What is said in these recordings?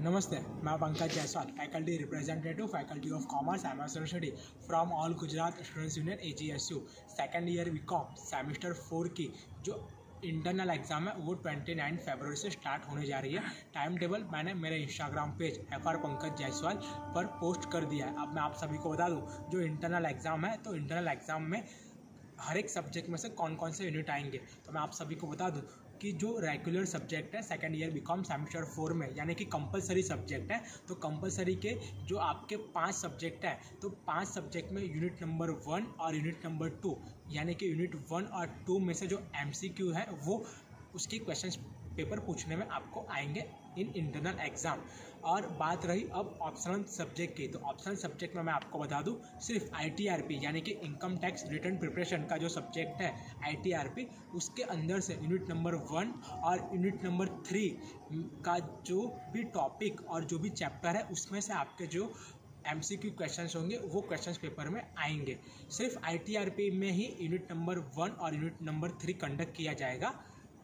Namaste, मैं Pankaj Jaiswal faculty representative faculty of commerce M S university from all Gujarat students union A G S U second year B com semester four की जो internal exam है वो twenty nine फरवरी से start होने जा रही है। टाइम टेबल मैंने मेरे Instagram page F R Pankaj Jaiswal पर पोस्ट कर दिया है। अब मैं आप सभी को बता दूँ जो इंटरनल एग्ज़ाम है तो इंटरनल एग्ज़ाम में हर एक सब्जेक्ट में से कौन कौन से यूनिट आएँगे? तो मैं आप सभी को बता दूँ कि जो रेगुलर सब्जेक्ट है second year B com semester four में, यानी कि कंपलसरी सब्जेक्ट है तो कंपलसरी के जो आपके पाँच सब्जेक्ट है तो पाँच सब्जेक्ट में यूनिट नंबर वन और यूनिट नंबर टू यानी कि यूनिट वन और टू में से जो एमसीक्यू है, वो उसके क्वेश्चन पेपर पूछने में आपको आएँगे इन इंटरनल एग्ज़ाम और बात रही अब ऑप्शनल सब्जेक्ट की तो ऑप्शनल सब्जेक्ट में मैं आपको बता दूँ, सिर्फ़ आईटीआरपी यानी कि इनकम टैक्स रिटर्न प्रिपरेशन का जो सब्जेक्ट है आईटीआरपी उसके अंदर से यूनिट नंबर वन और यूनिट नंबर थ्री का जो भी टॉपिक और जो भी चैप्टर है, उसमें से आपके जो एम सी क्यू क्वेश्चन होंगे, वो क्वेश्चन पेपर में आएँगे। सिर्फ़ आई टी आर पी में ही यूनिट नंबर वन और यूनिट नंबर थ्री कंडक्ट किया जाएगा।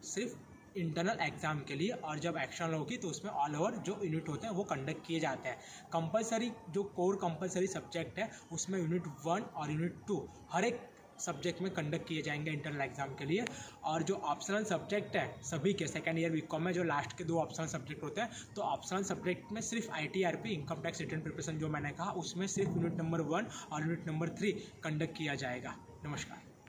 सिर्फ़ इंटरनल एग्ज़ाम के लिए और जब एक्शनल होगी तो उसमें ऑल ओवर जो यूनिट होते हैं वो कंडक्ट किए जाते हैं। कंपलसरी जो कोर कंपलसरी सब्जेक्ट है, उसमें यूनिट वन और यूनिट टू हर एक सब्जेक्ट में कंडक्ट किए जाएँगे इंटरनल एग्ज़ाम के लिए। और जो ऑप्शनल सब्जेक्ट है, सभी के सेकेंड ईयर बीकॉम में जो लास्ट के दो ऑप्शनल सब्जेक्ट होते हैं तो ऑप्शनल सब्जेक्ट में सिर्फ़ I T R P income tax return preparation जो मैंने कहा, उसमें सिर्फ़ यूनिट नंबर वन और यूनिट नंबर थ्री कंडक्ट किया जाएगा। नमस्कार।